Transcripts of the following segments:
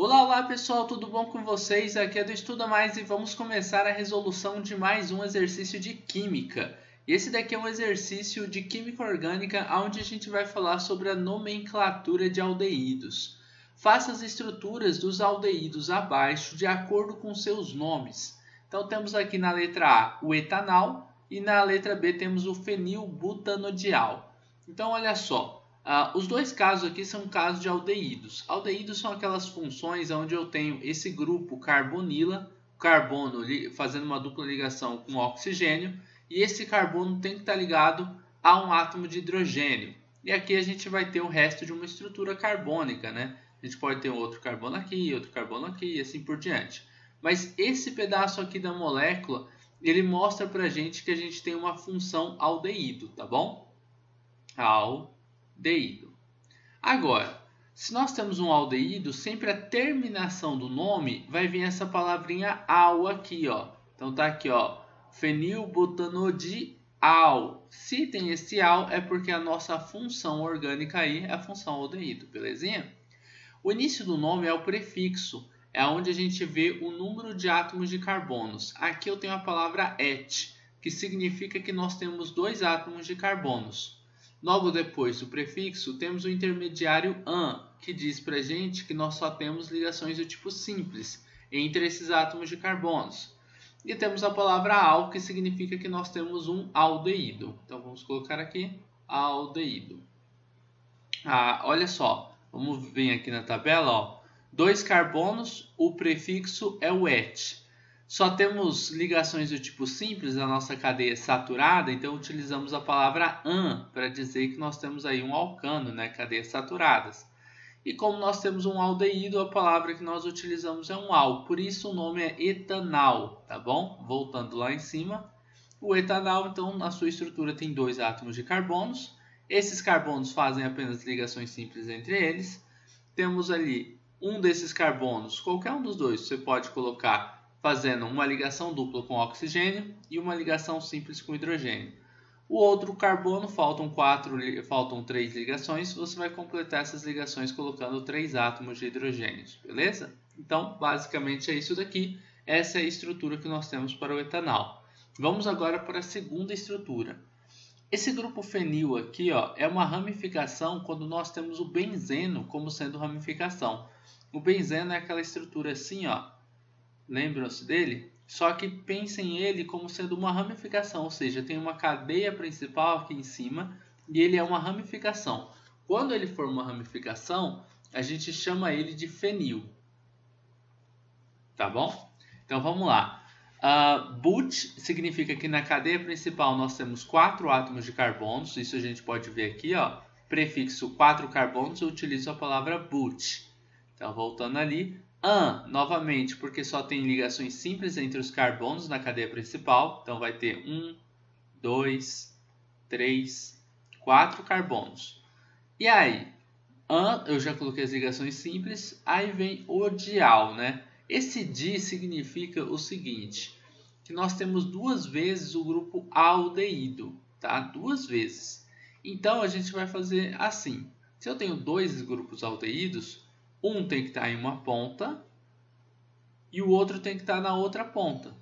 Olá, olá pessoal, tudo bom com vocês? Aqui é do Estuda Mais e vamos começar a resolução de mais um exercício de Química. Esse daqui é um exercício de Química Orgânica onde a gente vai falar sobre a nomenclatura de aldeídos. Faça as estruturas dos aldeídos abaixo de acordo com seus nomes. Então temos aqui na letra A o etanal e na letra B temos o fenilbutanodial. Então olha só, Uh, os dois casos aqui são casos de aldeídos. Aldeídos são aquelas funções onde eu tenho esse grupo carbonila, carbono fazendo uma dupla ligação com oxigênio, e esse carbono tem que estar ligado a um átomo de hidrogênio. E aqui a gente vai ter o resto de uma estrutura carbônica, né? A gente pode ter outro carbono aqui, outro carbono aqui e assim por diante. Mas esse pedaço aqui da molécula, ele mostra pra gente que a gente tem uma função aldeído, tá bom? Aldeído aldeído. Agora, se nós temos um aldeído, sempre a terminação do nome vai vir essa palavrinha al aqui, ó. Então tá aqui, ó, fenilbutanodial. Se tem esse al é porque a nossa função orgânica aí é a função aldeído, belezinha? O início do nome é o prefixo, é onde a gente vê o número de átomos de carbonos. Aqui eu tenho a palavra et, que significa que nós temos dois átomos de carbonos. Logo depois do prefixo, temos o intermediário an, que diz para gente que nós só temos ligações do tipo simples entre esses átomos de carbonos. E temos a palavra al, que significa que nós temos um aldeído. Então vamos colocar aqui aldeído. Ah, olha só, vamos ver aqui na tabela, ó. Dois carbonos, o prefixo é o et. Só temos ligações do tipo simples na nossa cadeia saturada, então utilizamos a palavra an para dizer que nós temos aí um alcano, né, cadeias saturadas. E como nós temos um aldeído, a palavra que nós utilizamos é um al, por isso o nome é etanal, tá bom? Voltando lá em cima, o etanal, então, na sua estrutura tem dois átomos de carbonos. Esses carbonos fazem apenas ligações simples entre eles. Temos ali um desses carbonos, qualquer um dos dois, você pode colocar fazendo uma ligação dupla com oxigênio e uma ligação simples com hidrogênio. O outro carbono, faltam, quatro, faltam três ligações, você vai completar essas ligações colocando três átomos de hidrogênio, beleza? Então, basicamente é isso daqui. Essa é a estrutura que nós temos para o etanol. Vamos agora para a segunda estrutura. Esse grupo fenil aqui ó, é uma ramificação quando nós temos o benzeno como sendo ramificação. O benzeno é aquela estrutura assim, ó, lembram-se dele? Só que pensem ele como sendo uma ramificação, ou seja, tem uma cadeia principal aqui em cima e ele é uma ramificação. Quando ele for uma ramificação, a gente chama ele de fenil. Tá bom? Então vamos lá. Uh, but significa que na cadeia principal nós temos quatro átomos de carbonos, isso a gente pode ver aqui, ó. Prefixo quatro carbonos, eu utilizo a palavra but. Então voltando ali, An, novamente, porque só tem ligações simples entre os carbonos na cadeia principal. Então, vai ter um, dois, três, quatro carbonos. E aí, an, eu já coloquei as ligações simples. Aí vem o dial, né? Esse di significa o seguinte, que nós temos duas vezes o grupo aldeído, tá? Duas vezes. Então, a gente vai fazer assim. Se eu tenho dois grupos aldeídos, um tem que estar em uma ponta e o outro tem que estar na outra ponta.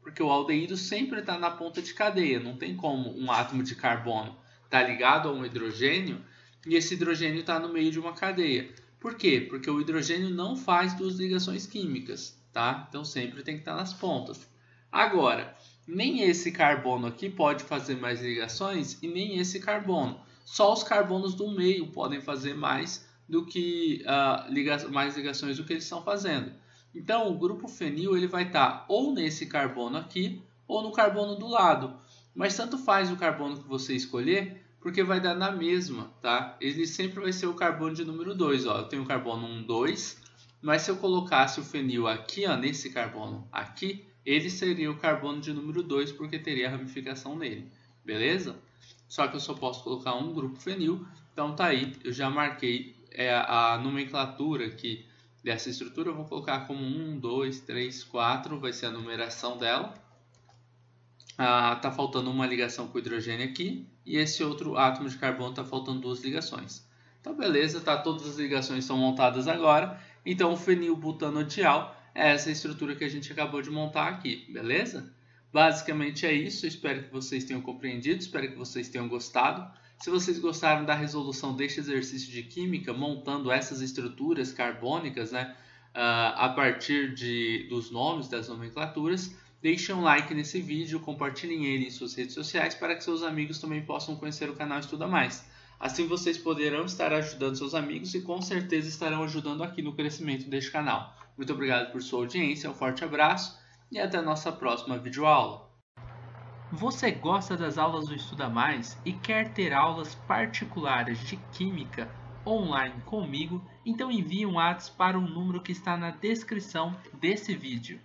Porque o aldeído sempre está na ponta de cadeia. Não tem como um átomo de carbono estar tá ligado a um hidrogênio e esse hidrogênio está no meio de uma cadeia. Por quê? Porque o hidrogênio não faz duas ligações químicas, tá? Então sempre tem que estar nas pontas. Agora, nem esse carbono aqui pode fazer mais ligações e nem esse carbono. Só os carbonos do meio podem fazer mais do que uh, liga mais ligações do que eles estão fazendo. Então, o grupo fenil ele vai estar tá ou nesse carbono aqui ou no carbono do lado. Mas tanto faz o carbono que você escolher, porque vai dar na mesma, tá? Ele sempre vai ser o carbono de número 2, ó. Eu tenho o carbono 1, 2, mas se eu colocasse o fenil aqui, ó, nesse carbono aqui, ele seria o carbono de número 2, porque teria a ramificação nele, beleza? Só que eu só posso colocar um grupo fenil, então tá aí, eu já marquei é a nomenclatura aqui dessa estrutura, eu vou colocar como 1, 2, 3, 4, vai ser a numeração dela. Ah, tá faltando uma ligação com o hidrogênio aqui, e esse outro átomo de carbono está faltando duas ligações. Então, beleza, tá, todas as ligações são montadas agora, Então o fenilbutanodial é essa estrutura que a gente acabou de montar aqui, beleza? Basicamente é isso, espero que vocês tenham compreendido, espero que vocês tenham gostado. Se vocês gostaram da resolução deste exercício de química, montando essas estruturas carbônicas né, uh, a partir de, dos nomes das nomenclaturas, deixem um like nesse vídeo, compartilhem ele em suas redes sociais para que seus amigos também possam conhecer o canal Estuda Mais. Assim vocês poderão estar ajudando seus amigos e com certeza estarão ajudando aqui no crescimento deste canal. Muito obrigado por sua audiência, um forte abraço e até a nossa próxima videoaula. Você gosta das aulas do Estuda Mais e quer ter aulas particulares de Química online comigo? Então envie um WhatsApp para o número que está na descrição desse vídeo.